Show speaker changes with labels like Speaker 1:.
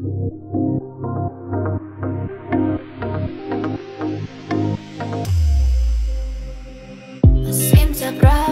Speaker 1: Seem to grow